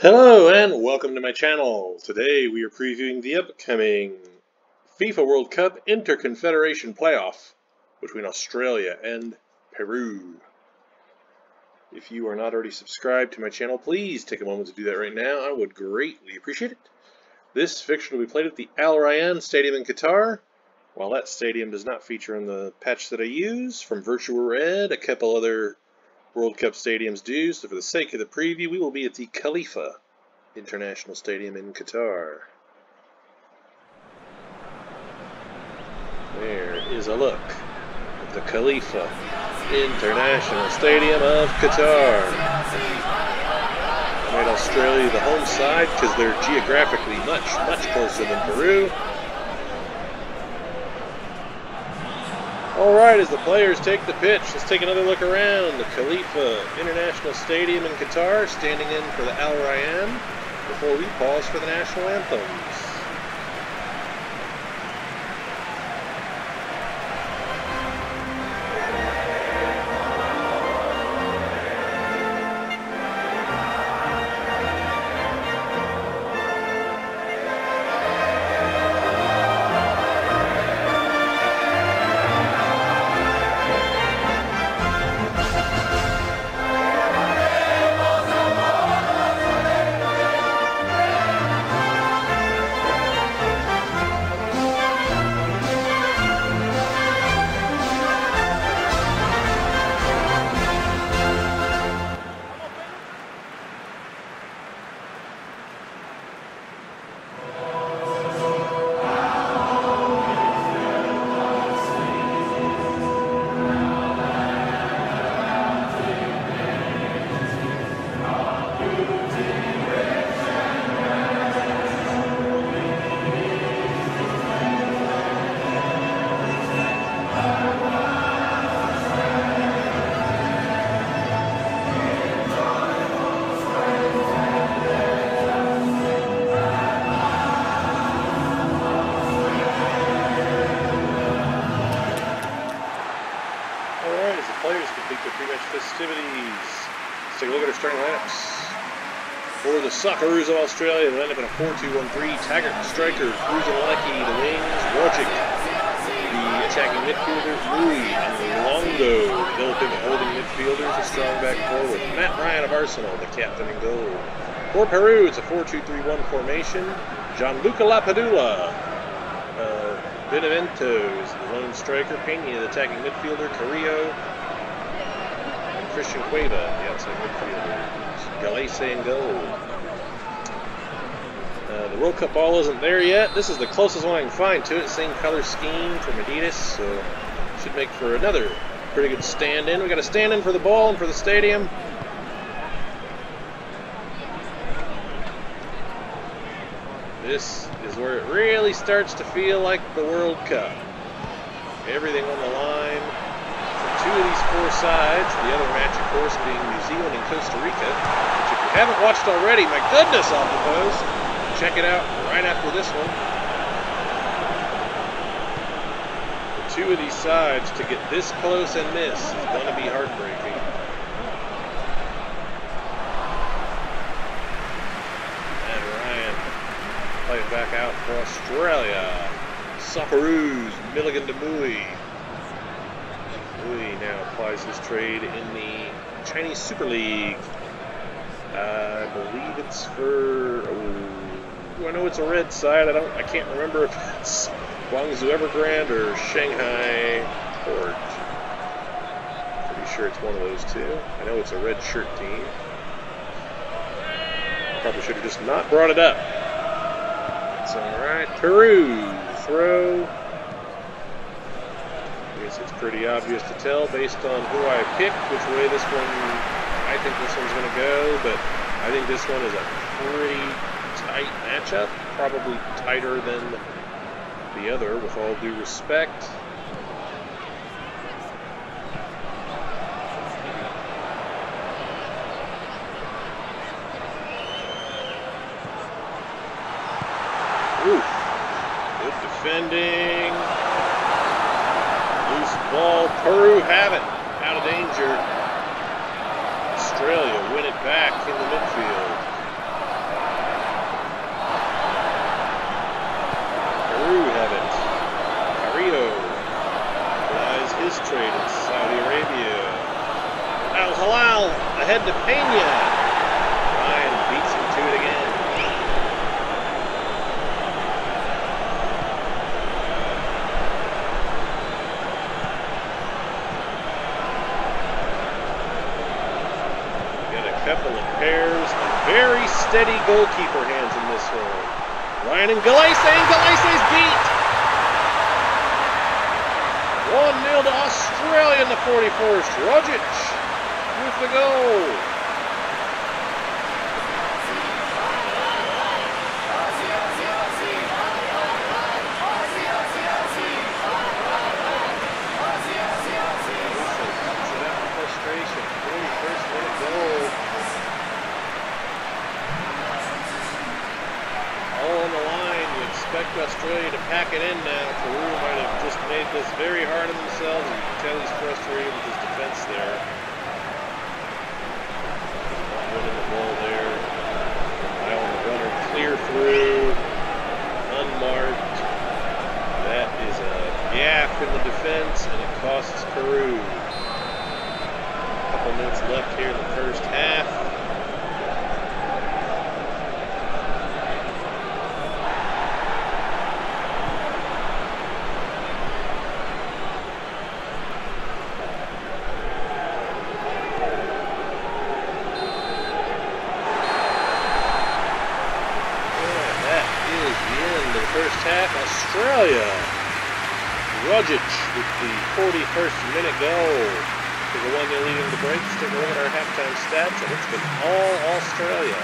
Hello and welcome to my channel. Today we are previewing the upcoming FIFA World Cup Interconfederation Playoff between Australia and Peru. If you are not already subscribed to my channel, please take a moment to do that right now. I would greatly appreciate it. This fixture will be played at the Al Rayyan Stadium in Qatar. While that stadium does not feature in the patch that I use, from VirtuaRED, a couple other World Cup stadiums do, so for the sake of the preview, we will be at the Khalifa International Stadium in Qatar. There is a look at the Khalifa International Stadium of Qatar. I made Australia the home side because they're geographically much, much closer than Peru. Alright, as the players take the pitch, let's take another look around. The Khalifa International Stadium in Qatar, standing in for the Al Rayyan, before we pause for the national anthems. Socceroos of Australia, They end up in a 4-2-1-3. Taggart, striker, Leckie, the wings, Wojcik, the attacking midfielders, Louis and Longo, developing holding midfielders, a strong back forward. Matt Ryan of Arsenal, the captain in goal. For Peru, it's a 4-2-3-1 formation. Gianluca Lapadula, uh, Benevento is the lone striker. Pena, the attacking midfielder. Carrillo. And Christian Cueva, the outside midfielder. Gallese in goal. The World Cup ball isn't there yet. This is the closest one I can find to it. Same color scheme from Adidas, so should make for another pretty good stand-in. We got a stand-in for the ball and for the stadium. This is where it really starts to feel like the World Cup. Everything on the line for two of these four sides. The other match, of course, being New Zealand and Costa Rica. Which, if you haven't watched already, my goodness, off the post, check it out right after this one. For two of these sides to get this close and miss is going to be heartbreaking. And Ryan play it back out for Australia. Socceroos, Milligan to Mooy. Mooy now applies his trade in the Chinese Super League. Uh, I believe it's for. Oh, I know it's a red side. I don't. I can't remember if it's Guangzhou Evergrande or Shanghai Port. Pretty sure it's one of those two. I know it's a red shirt team. Probably should have just not brought it up. It's alright. Peru throw. I guess it's pretty obvious to tell based on who I picked which way this one I think this one's gonna go, but I think this one is a pretty tight matchup. Probably tighter than the other with all due respect. Ooh. Good defending. Loose ball. Peru have it. Out of danger. Australia win it back in the midfield. Ahead to Pena. Ryan beats him to it again. Got a couple of pairs of very steady goalkeeper hands in this one. Ryan and Gallese, and Gallese's beat. 1-0 to Australia in the 41st. Rogic with the goal. Frustration. 41st minute goal. All on the line. You expect Australia to pack it in now. Peru might have just made this very hard on themselves. and You can tell he's frustrated with his defense there. Not winning the ball there. Eye on the runner. Clear through. Unmarked. That is a gap in the defense, and it costs Peru. A couple minutes left here in the first half. And that is the end of the first half. Australia. Rogic with the 41st minute goal. Took a one 0 lead in the break. Let's take a look at our halftime stats, and it's been all Australia.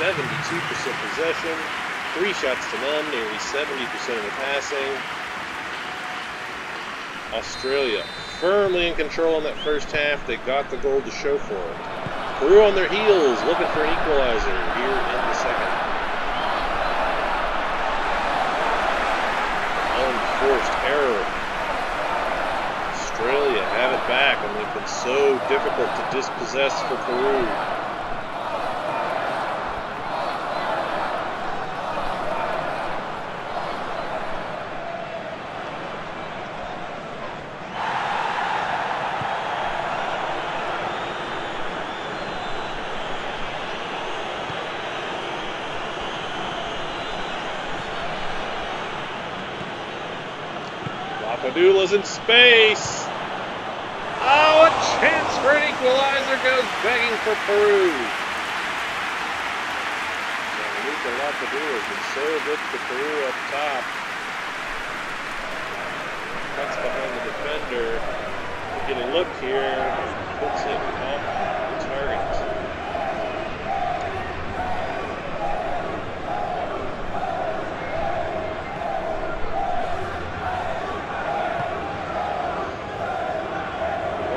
72% possession, three shots to none, nearly 70% of the passing. Australia firmly in control in that first half. They got the goal to show for it. Peru on their heels, looking for an equalizer here in the second. Unforced error. Australia have it back, and they've been so difficult to dispossess for Peru. Lapadula's in space. Oh, a chance for an equalizer goes begging for Peru. Gianluca Lapadula has been so good for Peru up top. Cuts behind the defender. We get a look here. Puts it off the target.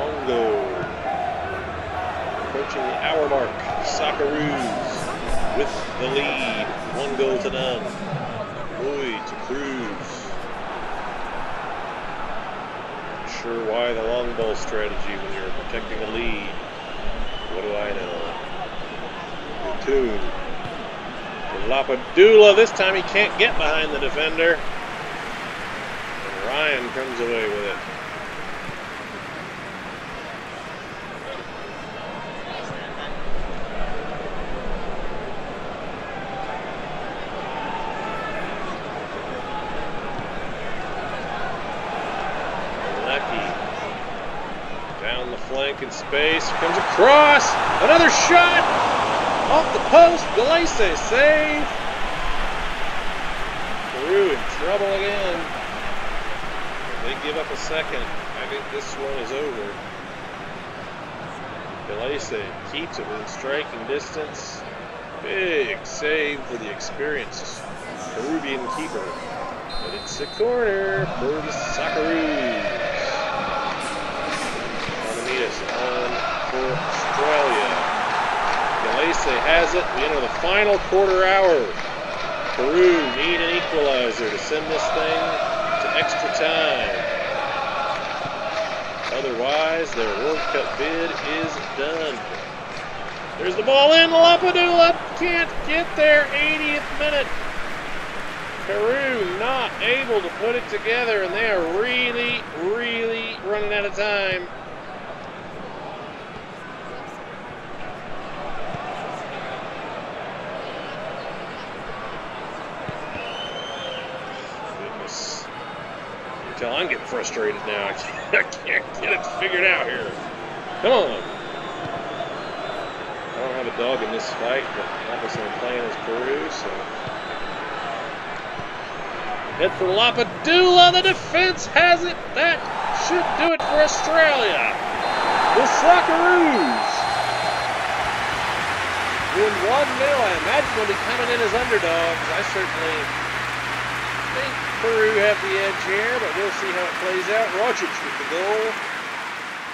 Longo. The hour mark. Socceroos with the lead. One goal to none. Boy to Cruz. Not sure why the long ball strategy when you're protecting a lead. What do I know? Platoon. Lapadula. This time he can't get behind the defender. And Ryan comes away with it. Down the flank in space. Comes across. Another shot off the post. Gallese save. Peru in trouble again. They give up a second. I think this one is over. Gallese keeps it within striking distance. Big save for the experienced Peruvian keeper. But it's a corner for the Socceroos. On for Australia. Gallese has it. We enter the final quarter hour. Peru need an equalizer to send this thing to extra time. Otherwise, their World Cup bid is done. There's the ball in. Lapadula can't get there. 80th minute. Peru not able to put it together, and they are really, really running out of time. I'm getting frustrated now. I can't, get it figured out here. Come on. I don't have a dog in this fight, but obviously I'm playing as Peru, so. Head for Lapadula. The defense has it. That should do it for Australia. The Socceroos win 1 0. I imagine they'll be coming in as underdogs. I certainly think Peru have the edge here, but we'll see how it plays out. Rogic with the goal.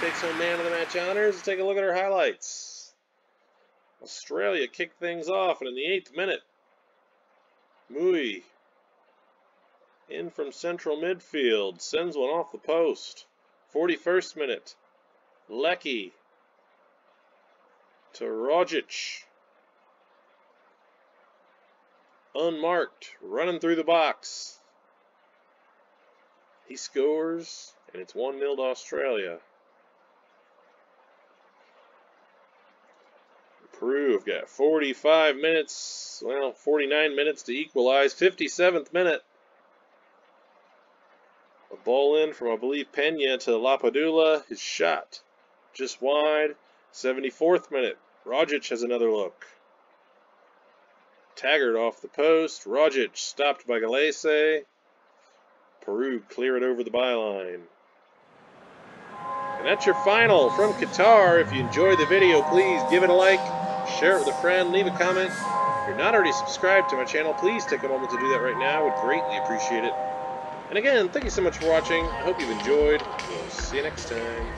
Takes home man of the match honors. Let's take a look at our highlights. Australia kicked things off, and in the eighth minute, Mooy in from central midfield sends one off the post. 41st minute, Leckie to Rogic. Unmarked, running through the box. He scores, and it's 1 0 to Australia. Peru have got 45 minutes, well, 49 minutes to equalize. 57th minute. A ball in from, I believe, Pena to Lapadula. His shot just wide. 74th minute. Rogic has another look. Taggart off the post. Rogic stopped by Gallese. Peru clear it over the byline. And that's your final from Qatar. If you enjoyed the video, please give it a like, share it with a friend, leave a comment. If you're not already subscribed to my channel, please take a moment to do that right now. I would greatly appreciate it. And again, thank you so much for watching. I hope you've enjoyed. We'll see you next time.